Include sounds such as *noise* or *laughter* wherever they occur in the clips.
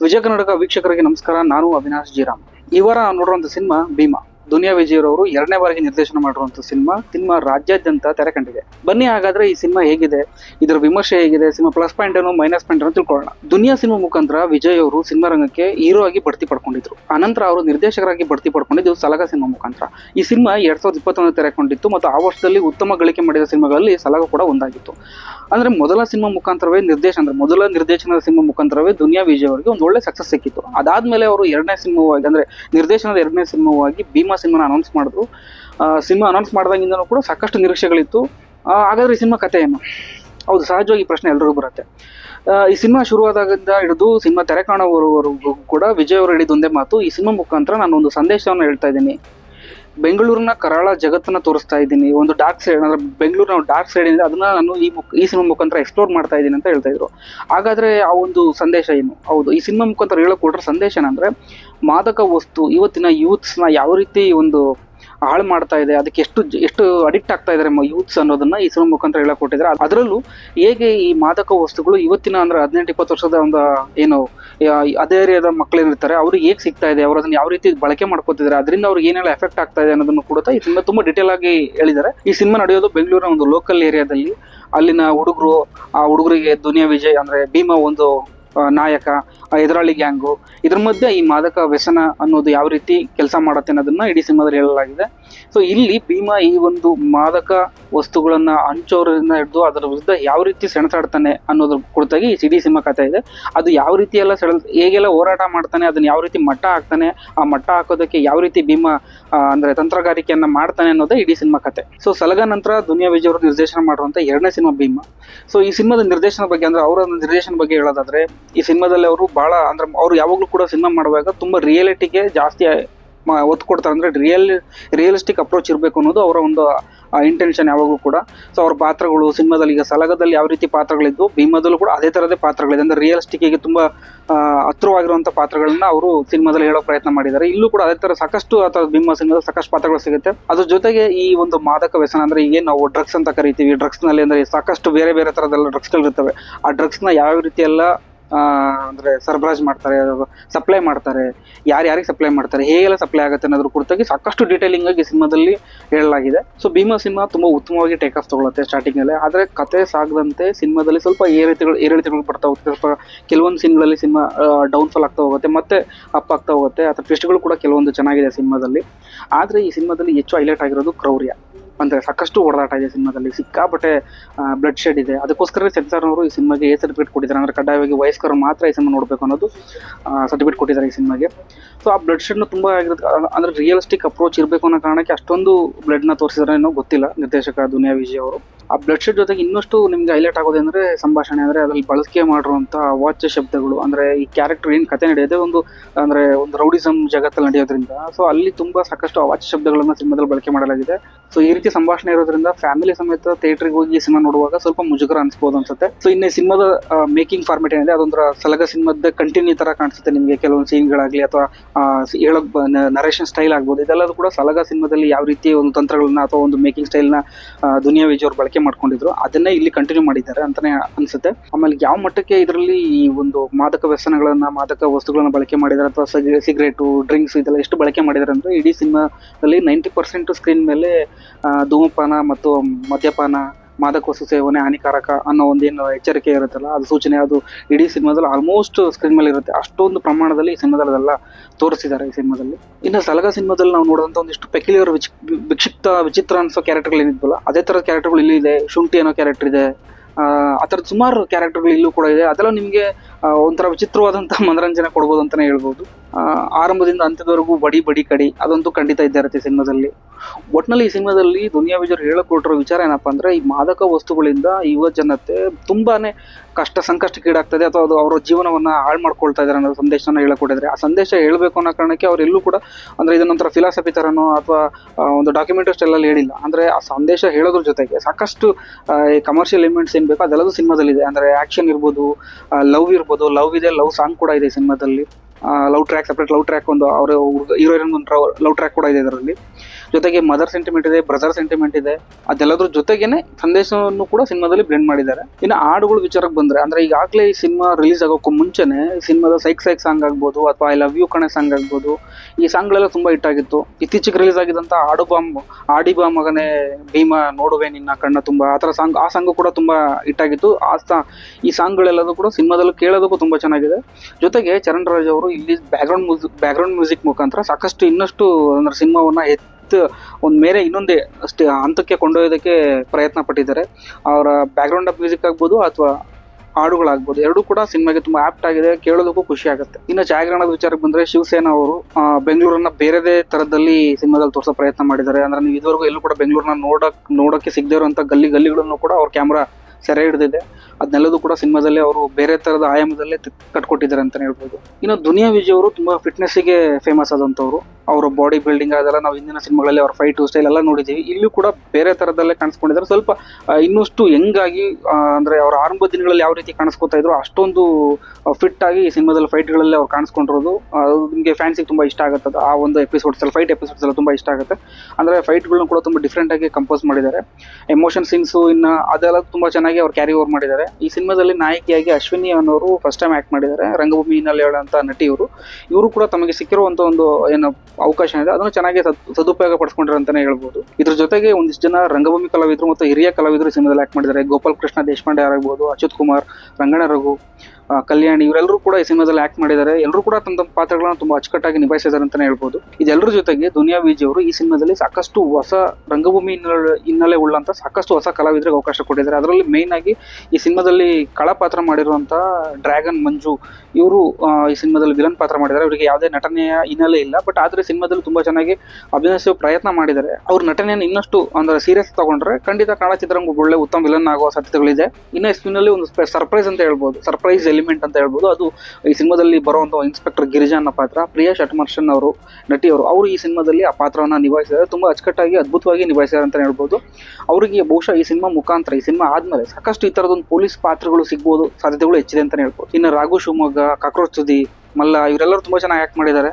ವಿಜಯ ಕರ್ನಾಟಕ ವೀಕ್ಷಕರಿಗೆ ನಮಸ್ಕಾರ. ನಾನು ಅವಿನಾಶ್ ಜೀರಾಮ್. ಈ ವಾರ ನೋಡುವಂತ ಸಿನಿಮಾ ಭೀಮಾ. ದುನಿಯಾ ವಿಜಯ್ ಅವರು ಎರಡನೇ ಬಾರಿಗೆ ನಿರ್ದೇಶನ ಮಾಡಿರುವಂತ ಸಿನಿಮಾ ಸಿನಿಮಾ ರಾಜ್ಯಾದ್ಯಂತ ತೆರೆ ಕಂಡಿದೆ. ಬನ್ನಿ ಹಾಗಾದ್ರೆ ಈ ಸಿನಿಮಾ ಹೇಗಿದೆ, ಇದರ ವಿಮರ್ಶೆ ಹೇಗಿದೆ, ಸಿನಿಮಾ ಪ್ಲಸ್ ಪಾಯಿಂಟ್ ಏನು ಮೈನಸ್ ಪಾಯಿಂಟ್ ಏನು ತಿಳ್ಕೊಳ್ಳೋಣ. ದುನಿಯಾ ಸಿನಿಮಾ ಮುಖಾಂತರ ವಿಜಯ್ ಅವರು ಸಿನಿಮಾ ರಂಗಕ್ಕೆ ಹೀರೋ ಆಗಿ ಬಡ್ತಿ ಪಡ್ಕೊಂಡಿದ್ರು. ಅನಂತರ ಅವರು ನಿರ್ದೇಶಕರಾಗಿ ಬಡ್ತಿ ಪಡ್ಕೊಂಡಿದ್ದು ಸಲಗ ಸಿನಿಮಾ ಮುಖಾಂತರ. ಈ ಸಿನಿಮಾ ಎರಡ್ ಸಾವಿರದ ಇಪ್ಪತ್ತೊಂದು ತೆರೆಕೊಂಡಿತ್ತು ಮತ್ತು ಆ ವರ್ಷದಲ್ಲಿ ಉತ್ತಮ ಗಳಿಕೆ ಮಾಡಿದ ಸಿನಿಮಾಗಳಲ್ಲಿ ಸಲಗ ಕೂಡ ಒಂದಾಗಿತ್ತು. ಅಂದ್ರೆ ಮೊದಲ ಸಿನಿಮಾ ಮುಖಾಂತರವೇ ನಿರ್ದೇಶನ ಅಂದ್ರೆ ಮೊದಲ ನಿರ್ದೇಶನದ ಸಿನಿಮಾ ಮುಖಾಂತರವೇ ದುನಿಯಾ ವಿಜಯ್ ಅವರಿಗೆ ಒಂದು ಒಳ್ಳೆ ಸಕ್ಸಸ್ ಸಿಕ್ಕಿತ್ತು. ಅದಾದ್ಮೇಲೆ ಅವರು ಎರಡನೇ ಸಿನಿಮಾವಾಗಿ, ಅಂದ್ರೆ ನಿರ್ದೇಶನದ ಎರಡನೇ ಸಿನಿಮಾವಾಗಿ ಭೀಮಾ ಸಿನಿಮಾನ ಅನೌನ್ಸ್ ಮಾಡಿದ್ರು. ಸಿನಿಮಾ ಅನೌನ್ಸ್ ಮಾಡಿದಾಗಿಂದನೂ ಕೂಡ ಸಾಕಷ್ಟು ನಿರೀಕ್ಷೆಗಳಿತ್ತು. ಹಾಗಾದ್ರೆ ಈ ಸಿನಿಮಾ ಕಥೆ ಏನು ಹೌದು, ಸಹಜವಾಗಿ ಪ್ರಶ್ನೆ ಎಲ್ರಿಗೂ ಬರುತ್ತೆ. ಈ ಸಿನಿಮಾ ಶುರುವಾದಾಗಿಂದ ಹಿಡಿದು ಸಿನಿಮಾ ತೆರೆ ಕಾಣುವವರೆಗೂ ಕೂಡ ವಿಜಯ್ ಅವರು ಹೇಳಿದ ಒಂದೇ ಮಾತು, ಈ ಸಿನಿಮಾ ಮುಖಾಂತರ ನಾನು ಒಂದು ಸಂದೇಶವನ್ನು ಹೇಳ್ತಾ ಇದ್ದೀನಿ. ಬೆಂಗಳೂರಿನ ಕರಾಳ ಜಗತ್ತನ್ನ ತೋರಿಸ್ತಾ ಇದ್ದೀನಿ. ಒಂದು ಡಾರ್ಕ್ ಸೈಡ್ ಅಂದ್ರೆ ಬೆಂಗಳೂರಿನ ಡಾರ್ಕ್ ಸೈಡ್ ಇದೆ ಅದನ್ನ ನಾನು ಈ ಮುಖ ಈ ಸಿನಿಮಾ ಮುಖಾಂತರ ಎಕ್ಸ್ಪ್ಲೋರ್ ಮಾಡ್ತಾ ಇದ್ದೀನಿ ಅಂತ ಹೇಳ್ತಾ ಇದ್ರು. ಹಾಗಾದ್ರೆ ಆ ಒಂದು ಸಂದೇಶ ಏನು? ಹೌದು, ಈ ಸಿನಿಮಾ ಮುಖಾಂತರ ಹೇಳಕ್ ಕೊಟ್ರ ಸಂದೇಶ ಏನಂದ್ರೆ ಮಾದಕ ವಸ್ತು ಇವತ್ತಿನ ಯೂತ್ಸ್ನ ಯಾವ ರೀತಿ ಒಂದು ಹಾಳು ಮಾಡ್ತಾ ಇದೆ, ಅದಕ್ಕೆ ಎಷ್ಟು ಎಷ್ಟು ಅಡಿಕ್ಟ್ ಆಗ್ತಾ ಇದಾರೆ ಯೂತ್ಸ್ ಅನ್ನೋದನ್ನ ಈ ಸಿನಿಮಾ ಮುಖಾಂತರ ಹೇಳಕ್ ಕೊಟ್ಟಿದ್ದಾರೆ ಅದರಲ್ಲೂ ಹೇಗೆ ಈ ಮಾದಕ ವಸ್ತುಗಳು ಇವತ್ತಿನ ಅಂದ್ರೆ ಹದಿನೆಂಟು, ಇಪ್ಪತ್ತು ವರ್ಷದ ಒಂದು, ಏನು ಅದೇ ಏರಿಯಾದ ಮಕ್ಕಳೇನಿರ್ತಾರೆ ಅವ್ರಿಗೆ ಹೇಗೆ ಸಿಗ್ತಾ ಇದೆ, ಅವ್ರು ಅದನ್ನ ಯಾವ ರೀತಿ ಬಳಕೆ ಮಾಡ್ಕೋತಿದ್ದಾರೆ, ಅದರಿಂದ ಅವ್ರಿಗೆ ಏನೆಲ್ಲ ಎಫೆಕ್ಟ್ ಆಗ್ತಾ ಇದೆ ಅನ್ನೋದನ್ನು ಕೂಡ ಈ ಸಿನಿಮಾ ತುಂಬಾ ಡಿಟೇಲ್ ಆಗಿ ಹೇಳಿದ್ದಾರೆ. ಈ ಸಿನಿಮಾ ನಡೆಯೋದು ಬೆಂಗಳೂರಿನ ಒಂದು ಲೋಕಲ್ ಏರಿಯಾದಲ್ಲಿ ಅಲ್ಲಿನ ಹುಡುಗರು, ಆ ಹುಡುಗರಿಗೆ ದುನಿಯಾ ವಿಜಯ್ ಅಂದ್ರೆ ಭೀಮಾ ಒಂದು ನಾಯಕ ಎದುರಾಳಿ ಗ್ಯಾಂಗು. ಇದ್ರ ಮಧ್ಯೆ ಈ ಮಾದಕ ವ್ಯಸನ ಅನ್ನೋದು ಯಾವ ರೀತಿ ಕೆಲಸ ಮಾಡುತ್ತೆ ಅನ್ನೋದನ್ನ ಇಡೀ ಸಿನಿಮಾದಲ್ಲಿ ಹೇಳಲಾಗಿದೆ. ಸೊ ಇಲ್ಲಿ ಭೀಮಾ ಈ ಒಂದು ಮಾದಕ ವಸ್ತುಗಳನ್ನ ಹಂಚೋರಿಂದ ಹಿಡಿದು ಅದರ ವಿರುದ್ಧ ಯಾವ ರೀತಿ ಸೆಣಸಾಡ್ತಾನೆ ಅನ್ನೋದ್ರ ಕುರಿತಾಗಿ ಈ ಸಿಡಿ ಸಿನಿಮಾ ಕಥೆ ಇದೆ. ಅದು ಯಾವ ರೀತಿ ಎಲ್ಲ ಸೆಳ, ಹೇಗೆಲ್ಲ ಹೋರಾಟ ಮಾಡ್ತಾನೆ, ಅದನ್ನ ಯಾವ ರೀತಿ ಮಟ್ಟ ಹಾಕ್ತಾನೆ, ಆ ಮಟ್ಟ ಹಾಕೋದಕ್ಕೆ ಯಾವ ರೀತಿ ಭೀಮಾ ಅಂದ್ರೆ ತಂತ್ರಗಾರಿಕೆಯನ್ನ ಮಾಡ್ತಾನೆ ಅನ್ನೋದೇ ಇಡೀ ಸಿನಿಮಾ ಕತೆ ಸೊ ಸಲಗ ನಂತರ ದುನಿಯಾ ವಿಜಯ್ ಅವರು ನಿರ್ದೇಶನ ಮಾಡುವಂತ ಎರಡನೇ ಸಿನಿಮಾ ಭೀಮಾ. ಸೊ ಈ ಸಿನಿಮಾದ ನಿರ್ದೇಶನ ಬಗ್ಗೆ ಅಂದ್ರೆ ಅವರ ನಿರ್ದೇಶನ ಬಗ್ಗೆ ಹೇಳೋದಾದ್ರೆ ಈ ಸಿನಿಮಾದಲ್ಲಿ ಅವರು ಬಹಳ ಅಂದ್ರೆ ಅವ್ರು ಯಾವಾಗಲೂ ಕೂಡ ಸಿನಿಮಾ ಮಾಡುವಾಗ ತುಂಬಾ ರಿಯಾಲಿಟಿಗೆ ಜಾಸ್ತಿ ಒತ್ತು ಕೊಡ್ತಾರೆ. ಅಂದ್ರೆ ರಿಯಲ್ ರಿಯಲಿಸ್ಟಿಕ್ ಅಪ್ರೋಚ್ ಇರಬೇಕು ಅನ್ನೋದು ಅವರ ಒಂದು ಇಂಟೆನ್ಷನ್ ಯಾವಾಗಲೂ ಕೂಡ. ಸೊ ಅವ್ರ ಪಾತ್ರಗಳು ಸಿನಿಮಾದಲ್ಲಿ ಈಗ ಸಲಗದಲ್ಲಿ ಯಾವ ರೀತಿ ಪಾತ್ರಗಳಿದ್ದು ಭೀಮದಲ್ಲೂ ಕೂಡ ಅದೇ ತರದೇ ಪಾತ್ರಗಳಿದೆ. ಅಂದ್ರೆ ರಿಯಲಿಸ್ಟಿಕ್ಗೆ ತುಂಬಾ ಹತ್ರವಾಗಿರುವಂಥ ಪಾತ್ರಗಳನ್ನ ಅವರು ಸಿನಿಮಾದಲ್ಲಿ ಹೇಳೋ ಪ್ರಯತ್ನ ಮಾಡಿದ್ದಾರೆ. ಇಲ್ಲೂ ಕೂಡ ಅದೇ ತರ ಸಾಕಷ್ಟು ಆ ಭೀಮ ಸಿನಿಮಾದಲ್ಲಿ ಸಾಕಷ್ಟು ಪಾತ್ರಗಳು ಸಿಗುತ್ತೆ. ಅದ್ರ ಜೊತೆಗೆ ಈ ಒಂದು ಮಾದಕ ವ್ಯಸನ ಅಂದ್ರೆ ಈಗ ನಾವು ಡ್ರಗ್ಸ್ ಅಂತ ಕರಿತೀವಿ. ಡ್ರಗ್ಸ್ನಲ್ಲಿ ಅಂದ್ರೆ ಸಾಕಷ್ಟು ಬೇರೆ ಬೇರೆ ಥರದೆಲ್ಲ ಡ್ರಗ್ಸ್ಗಳಿರ್ತವೆ ಆ ಡ್ರಗ್ಸ್ನ ಯಾವ ರೀತಿ ಎಲ್ಲ ಆ, ಅಂದ್ರೆ ಸರಬರಾಜು ಮಾಡ್ತಾರೆ ಸಪ್ಲೈ ಮಾಡ್ತಾರೆ ಯಾರ್ಯಾರಿಗೆ ಸಪ್ಲೈ ಮಾಡ್ತಾರೆ, ಹೇಗೆಲ್ಲ ಸಪ್ಲೈ ಆಗುತ್ತೆ ಅನ್ನೋದ್ರ ಕುರಿತಾಗಿ ಸಾಕಷ್ಟು ಡೀಟೇಲಿಂಗ್ ಆಗಿ ಸಿನಿಮಾದಲ್ಲಿ ಹೇಳಲಾಗಿದೆ. ಸೊ ಭೀಮಾ ಸಿನಿಮಾ ತುಂಬಾ ಉತ್ತಮವಾಗಿ ಟೇಕ್ ಆಫ್ ತಗೊಳುತ್ತೆ ಸ್ಟಾರ್ಟಿಂಗ್ ಅಲ್ಲಿ. ಆದ್ರೆ ಕತೆ ಸಾಗದಂತೆ ಸಿನಿಮಾದಲ್ಲಿ ಸ್ವಲ್ಪ ಏರಿತಿಗಳು ಏರಿಳಿತಗಳು ಬರ್ತಾ ಹೋಗುತ್ತೆ. ಸ್ವಲ್ಪ ಕೆಲವೊಂದು ಸೀನ್ಗಳಲ್ಲಿ ಸಿನಿಮಾ ಡೌನ್ಫಾಲ್ ಆಗ್ತಾ ಹೋಗುತ್ತೆ, ಮತ್ತೆ ಅಪ್ ಆಗ್ತಾ ಹೋಗುತ್ತೆ. ಅಥವಾ ಟ್ವಿಸ್ಟ್ಗಳು ಕೂಡ ಕೆಲವೊಂದು ಚೆನ್ನಾಗಿದೆ ಸಿನಿಮಾದಲ್ಲಿ. ಆದ್ರೆ ಈ ಸಿನಿಮಾದಲ್ಲಿ ಹೆಚ್ಚು ಹೈಲೈಟ್ ಆಗಿರೋದು ಕ್ರೌರ್ಯ. ಅಂದ್ರೆ ಸಾಕಷ್ಟು ಓಡಾಟ ಇದೆ ಸಿನಿಮಾದಲ್ಲಿ ಸಿಕ್ಕಾಪಟ್ಟೆ ಬ್ಲಡ್ ಶೆಡ್ ಇದೆ. ಅದಕ್ಕೋಸ್ಕರ ಸೆನ್ಸಾರ್ನವರು ಈ ಸಿನಿಮಾಗೆ ಎ ಸರ್ಟಿಫಿಕೇಟ್ ಕೊಟ್ಟಿದ್ದಾರೆ. ಅಂದ್ರೆ ಕಡ್ಡಾಯವಾಗಿ ವಯಸ್ಕರು ಮಾತ್ರ ಈ ಸಿನಿಮಾ ನೋಡಬೇಕು ಅನ್ನೋದು ಸರ್ಟಿಫಿಕೇಟ್ ಕೊಟ್ಟಿದ್ದಾರೆ ಈ ಸಿನಿಮಾಗೆ. ಸೊ ಆ ಬ್ಲಡ್ ಶೆಡ್ನ ತುಂಬಾ ಆಗಿರೋದು ಅಂದ್ರೆ ರಿಯಲಿಸ್ಟಿಕ್ ಅಪ್ರೋಚ್ ಇರಬೇಕು ಅನ್ನೋ ಕಾರಣಕ್ಕೆ ಅಷ್ಟೊಂದು ಬ್ಲಡ್ನ ತೋರಿಸಿದ್ರೆ ಏನೋ ಗೊತ್ತಿಲ್ಲ ನಿರ್ದೇಶಕ ದುನಿಯಾ ವಿಜಯ್ ಅವರು. ಆ ಬ್ಲಡ್ ಶೆಡ್ ಜೊತೆಗೆ ಇನ್ನಷ್ಟು ನಿಮ್ಗೆ ಹೈಲೈಟ್ ಆಗೋದಂದ್ರೆ ಸಂಭಾಷಣೆ, ಅಂದ್ರೆ ಅದ್ರಲ್ಲಿ ಬಳಕೆ ಮಾಡಿರುವಂತ ವಾಚ್ಯ ಶಬ್ದಗಳು, ಅಂದ್ರೆ ಈ ಕ್ಯಾರೆಕ್ಟರ್ ಏನ್ ಕತೆ ನಡೆಯೋದೇ ಒಂದು, ಅಂದ್ರೆ ಒಂದು ರೌಡಿಸಮ್ ಜಗತ್ತಲ್ಲಿ ನಡೆಯೋದ್ರಿಂದ. ಸೊ ಅಲ್ಲಿ ತುಂಬಾ ಸಾಕಷ್ಟು ಅವಾಚ್ಯ ಶಬ್ದಗಳನ್ನ ಸಿನಿಮಾದಲ್ಲಿ ಬಳಕೆ ಮಾಡಲಾಗಿದೆ. ಸೊ ಈ ರೀತಿ ಸಂಭಾಷಣೆ ಇರೋದ್ರಿಂದ ಫ್ಯಾಮಿಲಿ ಸಮೇತ ಥಿಯೇಟರ್ಗೆ ಹೋಗಿ ಸಿನಿಮಾ ನೋಡುವಾಗ ಸ್ವಲ್ಪ ಮುಜುಗರ ಅನ್ಸ್ಬೋದು ಅನ್ಸುತ್ತೆ. ಸೊ ಇನ್ನು ಸಿನಿಮಾದ ಮೇಕಿಂಗ್ ಫಾರ್ಮೆಟ್ ಏನಿದೆ ಅದೊಂದ್ರ ಸಲಗ ಸಿನಿಮಾದ ಕಂಟಿನ್ಯೂ ತರ ಕಾಣಿಸುತ್ತೆ ನಿಮಗೆ. ಕೆಲವೊಂದು ಸೀನ್ಗಳಾಗ್ಲಿ ಅಥವಾ ಹೇಳೋ ನರೇಷನ್ ಸ್ಟೈಲ್ ಆಗ್ಬೋದು. ಇದೆಲ್ಲದೂ ಕೂಡ ಸಲಗ ಸಿನಿಮಾದಲ್ಲಿ ಯಾವ ರೀತಿ ಒಂದು ತಂತ್ರಗಳನ್ನ ಅಥವಾ ಒಂದು ಮೇಕಿಂಗ್ ಸ್ಟೈಲ್ನ ದುನಿಯಾ ವಿಜಯ್ ಅವ್ರು ಬಳಕೆ ಮಾಡ್ಕೊಂಡಿದ್ರು. ಅದನ್ನೇ ಇಲ್ಲಿ ಕಂಟಿನ್ಯೂ ಮಾಡಿದ್ದಾರೆ ಅಂತಾನೆ ಅನ್ಸುತ್ತೆ. ಆಮೇಲೆ ಯಾವ ಮಟ್ಟಕ್ಕೆ ಇದರಲ್ಲಿ ಈ ಒಂದು ಮಾದಕ ವ್ಯಸನಗಳನ್ನ, ಮಾದಕ ವಸ್ತುಗಳನ್ನ ಬಳಕೆ ಮಾಡಿದ್ದಾರೆ ಅಥವಾ ಸಿಗರೇಟು, ಡ್ರಿಂಕ್ಸ್ ಇದೆಲ್ಲ ಎಷ್ಟು ಬಳಕೆ ಮಾಡಿದ್ದಾರೆ ಅಂದ್ರೆ ಇಡೀ ಸಿನಿಮಾದಲ್ಲಿ ನೈಂಟಿ ಪರ್ಸೆಂಟ್ ಸ್ಕ್ರೀನ್ ಮೇಲೆ ಧೂಮಪಾನ ಮತ್ತು ಮದ್ಯಪಾನ ಮಾದಕ ವಸ್ತು ಸೇವನೆ ಹಾನಿಕಾರಕ ಅನ್ನೋ ಒಂದೇನು ಎಚ್ಚರಿಕೆ ಇರುತ್ತಲ್ಲ, ಅದು ಸೂಚನೆ, ಅದು ಇಡೀ ಸಿನಿಮಾದಲ್ಲಿ ಆಲ್ಮೋಸ್ಟ್ ಸ್ಕ್ರೀನ್ ಮೇಲೆ ಇರುತ್ತೆ. ಅಷ್ಟೊಂದು ಪ್ರಮಾಣದಲ್ಲಿ ಈ ಸಿನಿಮಾದಲ್ಲಿ ಅದೆಲ್ಲ ತೋರಿಸಿದ್ದಾರೆ ಈ ಸಿನಿಮಾದಲ್ಲಿ. ಇನ್ನು ಸಲಗ ಸಿನಿಮಾದಲ್ಲಿ ನಾವು ನೋಡಿದಂಥ ಒಂದಿಷ್ಟು ಪೆಕ್ಯುಲಿಯರ್ ವಿಚ್, ವಿಕ್ಷಿಪ್ತ, ವಿಚಿತ್ರ ಅನ್ನಿಸೋ ಕ್ಯಾರೆಕ್ಟರ್ಗಳು ಏನಿದ್ವಲ್ಲ, ಅದೇ ಥರದ ಕ್ಯಾರೆಕ್ಟರ್ಗಳು ಇಲ್ಲಿ ಇದೆ. ಶುಂಠಿ ಅನ್ನೋ ಕ್ಯಾರೆಕ್ಟರ್ ಇದೆ. ಆ ಥರದ ಸುಮಾರು ಕ್ಯಾರೆಕ್ಟರ್ಗಳು ಇಲ್ಲೂ ಕೂಡ ಇದೆ. ಅದೆಲ್ಲ ನಿಮಗೆ ಒಂಥರ ವಿಚಿತ್ರವಾದಂಥ *laughs* ಮನರಂಜನೆ ಕೊಡ್ಬೋದು ಅಂತಲೇ ಹೇಳ್ಬೋದು. ಆರಂಭದಿಂದ ಅಂತ್ಯದವರೆಗೂ ಬಡಿ ಬಡಿ ಕಡಿ, ಅದಂತೂ ಖಂಡಿತ ಇದ್ದೇ ಇರುತ್ತೆ ಸಿನಿಮಾದಲ್ಲಿ. ಒಟ್ನಲ್ಲಿ ಈ ಸಿನಿಮಾದಲ್ಲಿ ದುನಿಯಾ ವಿಜಯ್ ಹೇಳಿಕೊಟ್ಟಿರೋ ವಿಚಾರ ಏನಪ್ಪಾ ಅಂದ್ರೆ, ಈ ಮಾದಕ ವಸ್ತುಗಳಿಂದ ಯುವ ಜನತೆ ತುಂಬಾನೇ ಕಷ್ಟ ಸಂಕಷ್ಟಕ್ಕೀಡಾಗ್ತದೆ ಅಥವಾ ಅದು ಅವರ ಜೀವನವನ್ನ ಹಾಳು ಮಾಡ್ಕೊಳ್ತಾ ಇದಾರೆ ಅನ್ನೋ ಸಂದೇಶನ ಹೇಳಿಕೊಟ್ಟಿದ್ರೆ ಆ ಸಂದೇಶ ಹೇಳಬೇಕು ಅನ್ನೋ ಕಾರಣಕ್ಕೆ ಅವರೆಲ್ಲೂ ಕೂಡ ಅಂದ್ರೆ ಇದನ್ನೊಂಥರ ಫಿಲಾಸಫಿ ತರನೋ ಅಥವಾ ಒಂದು ಡಾಕ್ಯುಮೆಂಟರಿ ಸ್ಟೈಲಲ್ಲಿ ಹೇಳಿಲ್ಲ. ಅಂದ್ರೆ ಆ ಸಂದೇಶ ಹೇಳೋದ್ರ ಜೊತೆಗೆ ಸಾಕಷ್ಟು ಕಮರ್ಷಿಯಲ್ ಎಲಿಮೆಂಟ್ಸ್ ಏನು ಬೇಕೋ ಅದೆಲ್ಲದೂ ಸಿನಿಮಾದಲ್ಲಿ ಅಂದರೆ ಆಕ್ಷನ್ ಇರ್ಬೋದು ಲವ್ ಇರ್ಬೋದು ಲವ್ ಇದೆ ಲವ್ ಸಾಂಗ್ ಕೂಡ ಇದೆ ಸಿನಿಮಾದಲ್ಲಿ. Love track separate love track ಒಂದು ಅವರ ಹೀರೋಯಿನ್ ಒಂದು ಲವ್ ಟ್ರ್ಯಾಕ್ ಕೂಡ ಇದೆ ಇದರಲ್ಲಿ. ಜೊತೆಗೆ ಮದರ್ ಸೆಂಟಿಮೆಂಟ್ ಇದೆ ಬ್ರದರ್ ಸೆಂಟಿಮೆಂಟ್ ಇದೆ, ಅದೆಲ್ಲದ್ರ ಜೊತೆಗೇನೆ ಸಂದೇಶವನ್ನು ಕೂಡ ಸಿನಿಮಾದಲ್ಲಿ ಬ್ಲೆಂಡ್ ಮಾಡಿದ್ದಾರೆ. ಇನ್ನು ಹಾಡುಗಳ ವಿಚಾರಕ್ಕೆ ಬಂದ್ರೆ, ಅಂದ್ರೆ ಈಗಾಗಲೇ ಈ ಸಿನಿಮಾ ರಿಲೀಸ್ ಆಗೋಕ್ಕೂ ಮುಂಚೆನೆ ಸಿನಿಮಾದ ಸೈಕ್ ಸೈಕ್ ಸಾಂಗ್ ಆಗ್ಬೋದು, ಅಥವಾ ಐ ಲವ್ ಯು ಕಣೆ ಸಾಂಗ್ ಆಗ್ಬೋದು, ಈ ಸಾಂಗ್ಗಳೆಲ್ಲ ತುಂಬಾ ಹಿಟ್ ಆಗಿತ್ತು. ಇತ್ತೀಚೆಗೆ ರಿಲೀಸ್ ಆಗಿದಂತ ಆಡು ಬಾಮ್ ಆಡಿ ಬಾ ಮಗನೇ ಭೀಮ ನೋಡುವೆ ನಿನ್ನ ಕಣ್ಣ ತುಂಬಾ, ಆ ಥರ ಸಾಂಗ್ ಆ ಸಾಂಗು ಕೂಡ ತುಂಬಾ ಹಿಟ್ ಆಗಿತ್ತು. ಆ ಈ ಸಾಂಗ್ಗಳೆಲ್ಲದೂ ಕೂಡ ಸಿನಿಮಾದಲ್ಲೂ ಕೇಳೋದಕ್ಕೂ ತುಂಬಾ ಚೆನ್ನಾಗಿದೆ. ಜೊತೆಗೆ ಚರಣ್ ರಾಜ್ ಅವರು ಇಲ್ಲಿ ಬ್ಯಾಕ್ಗ್ರೌಂಡ್ ಮ್ಯೂಸಿಕ್ ಬ್ಯಾಕ್ಗ್ರೌಂಡ್ ಮ್ಯೂಸಿಕ್ ಮುಖಾಂತರ ಸಾಕಷ್ಟು ಇನ್ನಷ್ಟು ಅಂದ್ರೆ ಸಿನಿಮಾವನ್ನ ಎತ್ತು ಒಂದು ಮೇಲೆ ಇನ್ನೊಂದೇ ಅಷ್ಟೇ ಹಂತಕ್ಕೆ ಕೊಂಡೊಯ್ಯೋದಕ್ಕೆ ಪ್ರಯತ್ನ ಪಟ್ಟಿದ್ದಾರೆ. ಅವರ ಬ್ಯಾಕ್ಗ್ರೌಂಡ್ ಆಫ್ ಮ್ಯೂಸಿಕ್ ಆಗ್ಬೋದು ಅಥವಾ ಹಾಡುಗಳಾಗ್ಬೋದು, ಎರಡೂ ಕೂಡ ಸಿನಿಮಾಗೆ ತುಂಬಾ ಆಪ್ಟ್ ಆಗಿದೆ, ಕೇಳೋದಕ್ಕೂ ಖುಷಿ ಆಗುತ್ತೆ. ಇನ್ನು ಛಾಯಾಗ್ರಹಣದ ವಿಚಾರಕ್ಕೆ ಬಂದ್ರೆ ಶಿವಸೇನಾ ಅವರು ಬೆಂಗಳೂರನ್ನ ಬೇರೆದೇ ತರದಲ್ಲಿ ಸಿನಿಮಾದಲ್ಲಿ ತೋರಿಸೋ ಪ್ರಯತ್ನ ಮಾಡಿದ್ದಾರೆ. ಅಂದ್ರೆ ನೀವು ಇದುವರೆಗೂ ಎಲ್ಲೂ ಕೂಡ ಬೆಂಗಳೂರನ್ನ ನೋಡಕ್, ನೋಡಕ್ಕೆ ಸಿಗದೇ ಇರುವಂತ ಗಲ್ಲಿ ಗಲ್ಲಿಗಳನ್ನು ಕೂಡ ಅವ್ರ ಕ್ಯಾಮ್ರಾ ಸೆರೆ ಹಿಡಿದಿದೆ. ಅದನ್ನೆಲ್ಲದೂ ಕೂಡ ಸಿನಿಮಾದಲ್ಲಿ ಅವರು ಬೇರೆ ತರದ ಆಯಾಮದಲ್ಲೇ ಕಟ್ಕೊಟ್ಟಿದ್ದಾರೆ ಅಂತಾನೆ ಹೇಳ್ಬೋದು. ಇನ್ನು ದುನಿಯಾ ವಿಜಯ್ ಅವರು ತುಂಬಾ ಫಿಟ್ನೆಸ್ಗೆ ಫೇಮಸ್ ಆದಂತವ್ರು ಅವರ ಬಾಡಿ ಬಿಲ್ಡಿಂಗ್ ಅದೆಲ್ಲ ನಾವು ಹಿಂದಿನ ಸಿನಿಮಾಗಳಲ್ಲಿ ಅವ್ರ ಫೈಟ್ ಸ್ಟೈಲ್ ಎಲ್ಲ ನೋಡಿದ್ದೀವಿ. ಇಲ್ಲೂ ಕೂಡ ಬೇರೆ ತರದಲ್ಲೇ ಕಾಣಿಸ್ಕೊಂಡಿದ್ದಾರೆ. ಸ್ವಲ್ಪ ಇನ್ನಷ್ಟು ಯಂಗ್ ಆಗಿ ಅಂದ್ರೆ ಅವರ ಆರಂಭ ದಿನಗಳಲ್ಲಿ ಯಾವ ರೀತಿ ಕಾಣಿಸ್ಕೊತಾ ಇದ್ರು ಅಷ್ಟೊಂದು ಫಿಟ್ ಆಗಿ ಈ ಸಿನಿಮಾದಲ್ಲಿ ಫೈಟ್ಗಳಲ್ಲಿ ಅವ್ರು ಕಾಣಿಸ್ಕೊಂಡಿರೋದು ನಿಮಗೆ ಫ್ಯಾನ್ಸಿಗೆ ತುಂಬಾ ಇಷ್ಟ ಆಗುತ್ತೆ. ಆ ಒಂದು ಎಪಿಸೋಡ್ಸ್ ಅಲ್ಲಿ ಫೈಟ್ ಎಪಿಸೋಡ್ಸ್ ಎಲ್ಲ ತುಂಬಾ ಇಷ್ಟ ಆಗುತ್ತೆ. ಅಂದ್ರೆ ಫೈಟ್ಗಳನ್ನ ಕೂಡ ತುಂಬಾ ಡಿಫ್ರೆಂಟ್ ಆಗಿ ಕಂಪೋಸ್ ಮಾಡಿದ್ದಾರೆ. ಎಮೋಷನ್ ಸೀನ್ಸು ಇನ್ನ ಅದೆಲ್ಲ ತುಂಬಾ ಚೆನ್ನಾಗಿ ಅವ್ರು ಕ್ಯಾರಿ ಓವರ್ ಮಾಡಿದ್ದಾರೆ. ಈ ಸಿನಿಮಾದಲ್ಲಿ ನಾಯಕಿಯಾಗಿ ಅಶ್ವಿನಿ ಅನ್ನೋರು ಫಸ್ಟ್ ಟೈಮ್ ಆಕ್ಟ್ ಮಾಡಿದ್ದಾರೆ. ರಂಗಭೂಮಿ ಹೇಳೋಂಥ ನಟಿ ಇವರು. ಇವರು ಕೂಡ ತಮಗೆ ಸಿಕ್ಕಿರುವಂತ ಒಂದು, ಏನು, ಅವಕಾಶ ಇದೆ. ಅದನ್ನು ಚೆನ್ನಾಗಿ ಸದ್- ಸದುಪಯೋಗ ಪಡಿಸ್ಕೊಂಡ್ರೆ ಅಂತಾನೆ ಹೇಳ್ಬೋದು. ಇದ್ರ ಜೊತೆಗೆ ಒಂದಿಷ್ಟು ಜನ ರಂಗಭೂಮಿ ಕಲಾವಿದರು ಮತ್ತು ಹಿರಿಯ ಕಲಾವಿದರು ಸಿನಿಮಾದಲ್ಲಿ ಆಕ್ಟ್ ಮಾಡಿದ್ದಾರೆ. ಗೋಪಾಲ್ ಕೃಷ್ಣ ದೇಶಪಾಂಡೆ ಆಗಿರ್ಬೋದು, ಅಚ್ಯುತ್ ಕುಮಾರ್ ರಂಗಣ ರಘು. ಕಲ್ಯಾಣಿ ಇವರೆಲ್ಲರೂ ಕೂಡ ಈ ಸಿನಿಮಾದಲ್ಲಿ ಆಕ್ಟ್ ಮಾಡಿದ್ದಾರೆ. ಎಲ್ಲರೂ ಕೂಡ ತಮ್ಮ ತಮ್ಮ ಪಾತ್ರಗಳನ್ನ ತುಂಬಾ ಅಚ್ಚುಕಟ್ಟಾಗಿ ನಿಭಾಯಿಸಿದ್ದಾರೆ ಅಂತಾನೆ ಹೇಳ್ಬೋದು. ಇದೆಲ್ಲರ ಜೊತೆಗೆ ದುನಿಯಾ ವಿಜಿ ಅವರು ಈ ಸಿನಿಮಾದಲ್ಲಿ ಸಾಕಷ್ಟು ಹೊಸ ರಂಗಭೂಮಿ ಹಿನ್ನೆಲೆ- ಉಳ್ಳಂತ ಸಾಕಷ್ಟು ಹೊಸ ಕಲಾವಿದರಿಗೆ ಅವಕಾಶ ಕೊಟ್ಟಿದ್ದಾರೆ. ಅದರಲ್ಲಿ ಮೇನ್ ಆಗಿ ಈ ಸಿನಿಮಾದಲ್ಲಿ ಕಳಾ ಪಾತ್ರ ಮಾಡಿರುವಂತ ಡ್ರ್ಯಾಗನ್ ಮಂಜು ಇವರು ಈ ಸಿನಿಮಾದಲ್ಲಿ ವಿಲನ್ ಪಾತ್ರ ಮಾಡಿದ್ದಾರೆ. ಅವರಿಗೆ ಯಾವುದೇ ನಟನೆಯ ಹಿನ್ನೆಲೆ ಇಲ್ಲ ಬಟ್ ಆದ್ರೆ ಸಿನಿಮಾದಲ್ಲಿ ತುಂಬಾ ಚೆನ್ನಾಗಿ ಅಭಿನಯಿಸುವ ಪ್ರಯತ್ನ ಮಾಡಿದ್ದಾರೆ. ಅವ್ರ ನಟನೆಯನ್ನು ಇನ್ನಷ್ಟು ಅಂದ್ರೆ ಸೀರಿಯಸ್ ತಗೊಂಡ್ರೆ ಖಂಡಿತ ಕನ್ನಡ ಚಿತ್ರರಂಗ ಒಳ್ಳೆ ಉತ್ತಮ ವಿಲನ್ ಆಗುವ ಸಾಧ್ಯತೆಗಳಿದೆ. ಇನ್ನು ಈ ಸಿನಿಮಾದಲ್ಲಿ ಒಂದು ಸರ್ಪ್ರೈಸ್ ಅಂತ ಹೇಳ್ಬೋದು. ಸರ್ಪ್ರೈಸ್ ಎಲಿಮೆಂಟ್ ಅಂತ ಹೇಳ್ಬೋದು. ಅದು ಈ ಸಿನಿಮಾದಲ್ಲಿ ಬರುವಂತಹ ಇನ್ಸ್ಪೆಕ್ಟರ್ ಗಿರಿಜಾ ಅನ್ನೋ ಪಾತ್ರ. ಪ್ರಿಯಾ ಶಟ್ಮರ್ಷನ್ ಅವರು ನಟಿಯವರು, ಅವರು ಈ ಸಿನಿಮಾದಲ್ಲಿ ಆ ಪಾತ್ರವನ್ನ ನಿಭಾಯಿಸಿದ್ದಾರೆ. ತುಂಬಾ ಅಚ್ಚುಕಟ್ಟಾಗಿ, ಅದ್ಭುತವಾಗಿ ನಿಭಾಯಿಸಿದ್ದಾರೆ ಅಂತ ಹೇಳ್ಬೋದು. ಅವರಿಗೆ ಬಹುಶಃ ಈ ಸಿನಿಮಾ ಮುಖಾಂತರ, ಈ ಸಿನಿಮಾ ಆದ್ಮೇಲೆ ಸಾಕಷ್ಟು ಈ ತರದೊಂದು ಪೊಲೀಸ್ ಪಾತ್ರಗಳು ಸಿಗ್ಬೋದು, ಸಾಧ್ಯತೆಗಳು ಹೆಚ್ಚಿದೆ ಅಂತಾನೆ ಹೇಳ್ಬೋದು. ಇನ್ನು ರಾಘು ಶಿವಮೊಗ್ಗ, ಕಾಕ್ರೋಚ್ ಸುದಿ ಮಲ್ಲ, ಇವರೆಲ್ಲರೂ ತುಂಬಾ ಚೆನ್ನಾಗಿ ಆಕ್ಟ್ ಮಾಡಿದ್ದಾರೆ.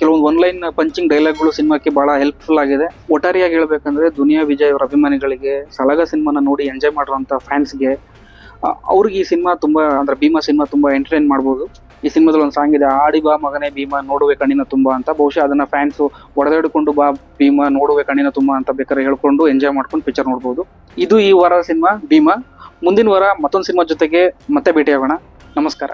ಕೆಲವೊಂದು ಒನ್ ಲೈನ್ ಪಂಚಿಂಗ್ ಡೈಲಾಗ್ಗಳು ಸಿನಿಮಾಕ್ಕೆ ಬಹಳ ಹೆಲ್ಪ್ಫುಲ್ ಆಗಿದೆ. ಒಟ್ಟಾರೆಯಾಗಿ ಹೇಳ್ಬೇಕಂದ್ರೆ ದುನಿಯಾ ವಿಜಯ್ ಅವರ ಅಭಿಮಾನಿಗಳಿಗೆ, ಸಲಗ ಸಿನಿಮಾನ ನೋಡಿ ಎಂಜಾಯ್ ಮಾಡಿರುವಂತಹ ಫ್ಯಾನ್ಸ್ಗೆ ಅವ್ರಿಗೆ ಈ ಸಿನಿಮಾ ತುಂಬಾ, ಅಂದ್ರೆ ಭೀಮಾ ಸಿನಿಮಾ ತುಂಬಾ ಎಂಟರ್ಟೈನ್ ಮಾಡ್ಬೋದು. ಈ ಸಿನಿಮಾದಲ್ಲಿ ಒಂದು ಸಾಂಗ್ ಇದೆ, ಆಡಿ ಬಾ ಮಗನೇ ಭೀಮಾ, ನೋಡುವೆ ಕಣ್ಣಿನ ತುಂಬಾ ಅಂತ. ಬಹುಶಃ ಅದನ್ನ ಫ್ಯಾನ್ಸ್ ಒಡೆದಾಡಿಕೊಂಡು ಬಾ ಭೀಮಾ, ನೋಡುವೆ ಕಣ್ಣಿನ ತುಂಬಾ ಅಂತ ಬೇಕಾದ್ರೆ ಹೇಳ್ಕೊಂಡು ಎಂಜಾಯ್ ಮಾಡ್ಕೊಂಡು ಪಿಕ್ಚರ್ ನೋಡ್ಬೋದು. ಇದು ಈ ವಾರ ಸಿನಿಮಾ, ಭೀಮಾ. ಮುಂದಿನ ವಾರ ಮತ್ತೊಂದು ಸಿನಿಮಾ ಜೊತೆಗೆ ಮತ್ತೆ ಭೇಟಿಯಾಗೋಣ. ನಮಸ್ಕಾರ.